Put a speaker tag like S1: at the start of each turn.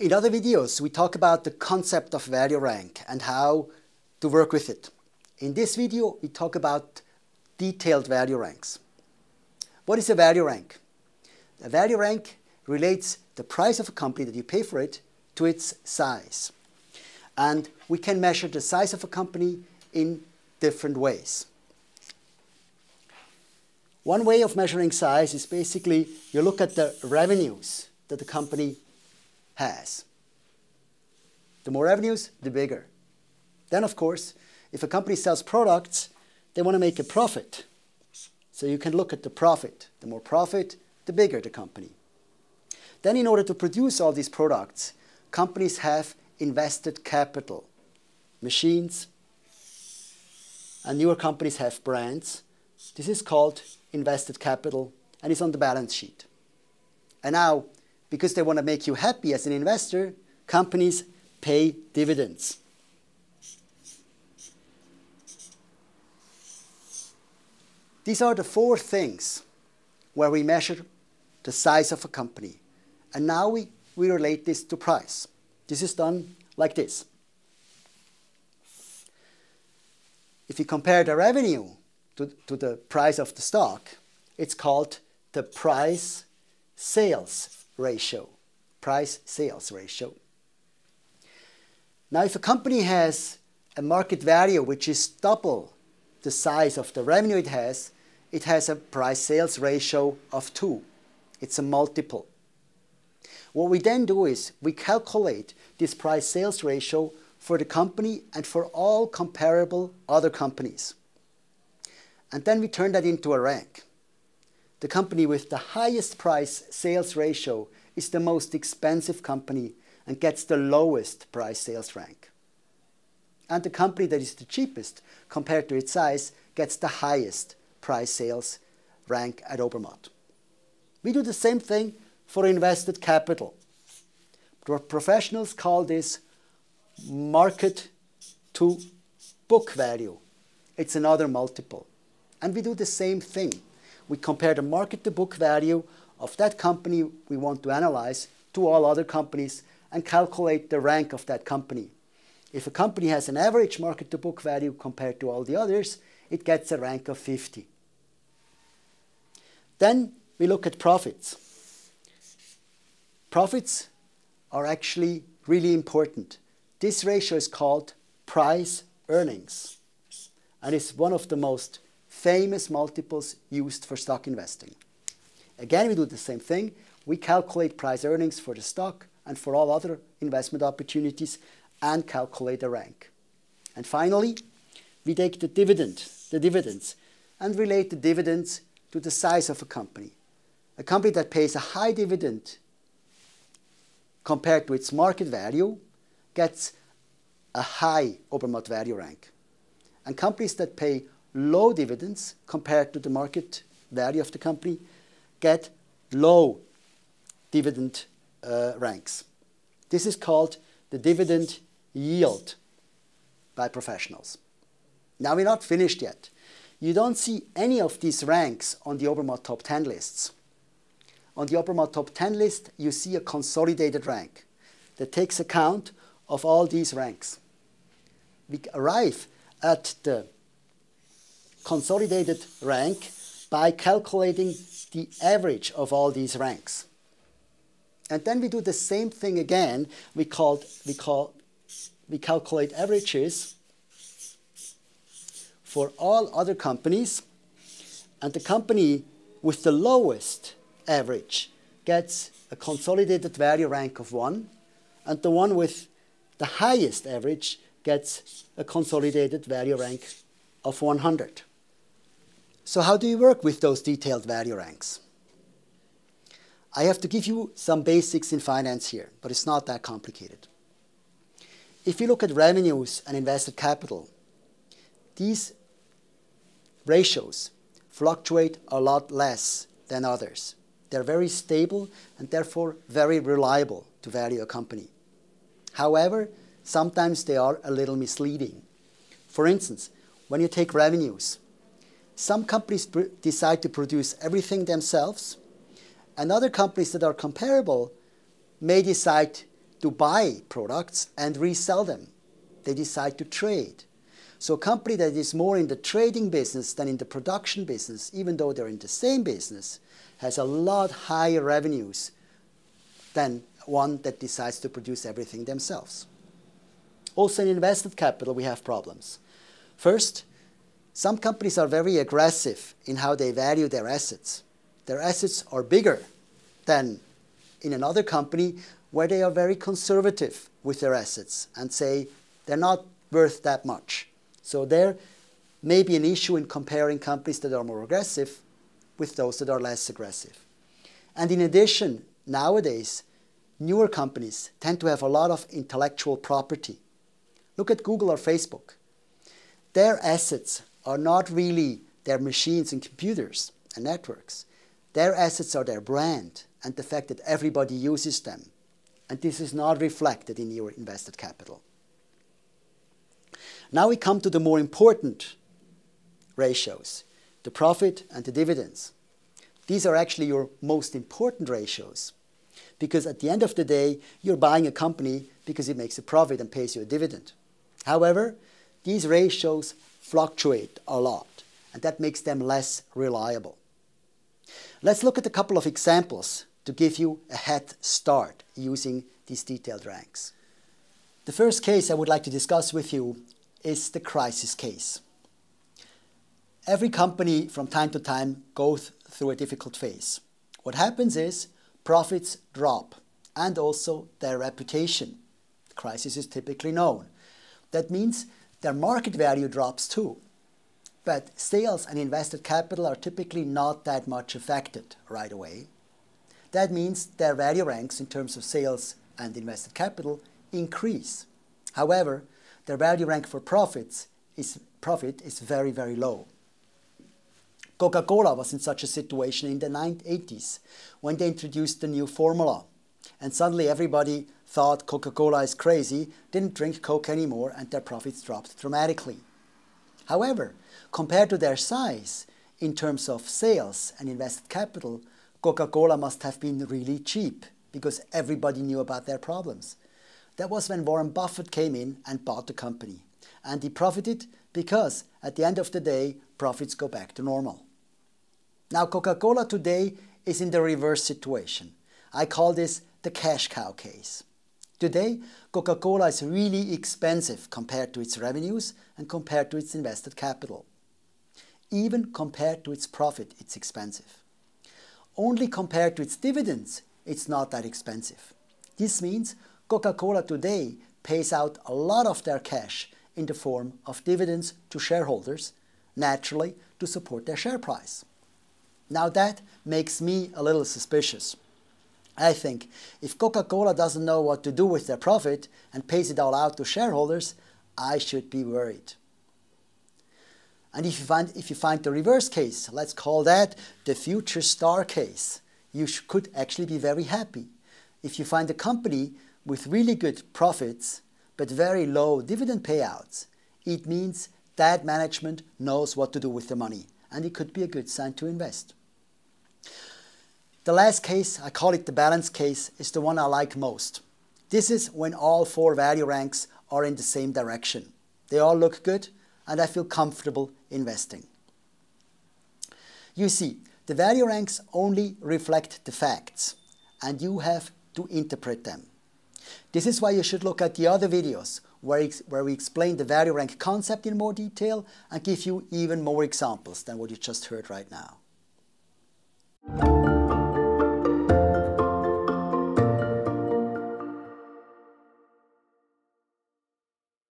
S1: In other videos, we talk about the concept of value rank and how to work with it. In this video, we talk about detailed value ranks. What is a value rank? A value rank relates the price of a company that you pay for it to its size. And we can measure the size of a company in different ways. One way of measuring size is basically you look at the revenues that the company has. The more revenues, the bigger. Then, of course, if a company sells products, they want to make a profit. So you can look at the profit. The more profit, the bigger the company. Then, in order to produce all these products, companies have invested capital, machines, and newer companies have brands. This is called invested capital and is on the balance sheet. And now, because they want to make you happy as an investor, companies pay dividends. These are the four things where we measure the size of a company. And now we, we relate this to price. This is done like this. If you compare the revenue to, to the price of the stock, it's called the price sales ratio. Price sales ratio. Now, if a company has a market value which is double the size of the revenue it has, it has a price sales ratio of 2. It's a multiple. What we then do is we calculate this price sales ratio for the company and for all comparable other companies. And then we turn that into a rank. The company with the highest price sales ratio is the most expensive company and gets the lowest price sales rank. And the company that is the cheapest compared to its size gets the highest price sales rank at Obermatt. We do the same thing for invested capital. What professionals call this market to book value. It's another multiple. And we do the same thing. We compare the market to book value of that company we want to analyze to all other companies and calculate the rank of that company. If a company has an average market to book value compared to all the others, it gets a rank of 50. Then we look at profits. Profits are actually really important. This ratio is called price earnings and is one of the most famous multiples used for stock investing. Again, we do the same thing. We calculate price earnings for the stock and for all other investment opportunities and calculate the rank. And finally, we take the dividend, the dividends, and relate the dividends to the size of a company. A company that pays a high dividend compared to its market value gets a high Obermatt value rank. And companies that pay low dividends compared to the market value of the company get low dividend uh, ranks. This is called the dividend yield by professionals. Now we're not finished yet. You don't see any of these ranks on the Obermatt top 10 lists. On the Obermatt top 10 list, you see a consolidated rank that takes account of all these ranks. We arrive at the consolidated rank by calculating the average of all these ranks. And then we do the same thing again. We, called, we, call, we calculate averages for all other companies. And the company with the lowest average gets a consolidated value rank of 1. And the one with the highest average gets a consolidated value rank of 100. So how do you work with those detailed value ranks? I have to give you some basics in finance here, but it's not that complicated. If you look at revenues and invested capital, these ratios fluctuate a lot less than others. They're very stable and therefore very reliable to value a company. However, sometimes they are a little misleading. For instance, when you take revenues, some companies decide to produce everything themselves, and other companies that are comparable may decide to buy products and resell them. They decide to trade. So a company that is more in the trading business than in the production business, even though they're in the same business, has a lot higher revenues than one that decides to produce everything themselves. Also in invested capital, we have problems. First, some companies are very aggressive in how they value their assets. Their assets are bigger than in another company where they are very conservative with their assets and say they're not worth that much. So there may be an issue in comparing companies that are more aggressive with those that are less aggressive. And in addition, nowadays, newer companies tend to have a lot of intellectual property. Look at Google or Facebook. Their assets are not really their machines and computers and networks. Their assets are their brand and the fact that everybody uses them. And this is not reflected in your invested capital. Now we come to the more important ratios, the profit and the dividends. These are actually your most important ratios because at the end of the day, you're buying a company because it makes a profit and pays you a dividend. However, these ratios fluctuate a lot and that makes them less reliable. Let's look at a couple of examples to give you a head start using these detailed ranks. The first case I would like to discuss with you is the crisis case. Every company from time to time goes through a difficult phase. What happens is profits drop and also their reputation. The crisis is typically known. That means their market value drops too. But sales and invested capital are typically not that much affected right away. That means their value ranks in terms of sales and invested capital increase. However, their value rank for profits is, profit is very, very low. Coca-Cola was in such a situation in the 1980s when they introduced the new formula. And suddenly everybody thought Coca-Cola is crazy, didn't drink Coke anymore, and their profits dropped dramatically. However, compared to their size, in terms of sales and invested capital, Coca-Cola must have been really cheap because everybody knew about their problems. That was when Warren Buffett came in and bought the company. And he profited because at the end of the day, profits go back to normal. Now, Coca Cola today is in the reverse situation. I call this the cash cow case. Today, Coca Cola is really expensive compared to its revenues and compared to its invested capital. Even compared to its profit, it's expensive. Only compared to its dividends, it's not that expensive. This means Coca-Cola today pays out a lot of their cash in the form of dividends to shareholders, naturally to support their share price. Now that makes me a little suspicious. I think if Coca-Cola doesn't know what to do with their profit and pays it all out to shareholders, I should be worried. And if you find, if you find the reverse case, let's call that the future star case, you could actually be very happy. If you find a company with really good profits but very low dividend payouts, it means that management knows what to do with the money and it could be a good sign to invest. The last case, I call it the balance case, is the one I like most. This is when all four value ranks are in the same direction. They all look good and I feel comfortable investing. You see, the value ranks only reflect the facts and you have to interpret them. This is why you should look at the other videos where, where we explain the value rank concept in more detail and give you even more examples than what you just heard right now.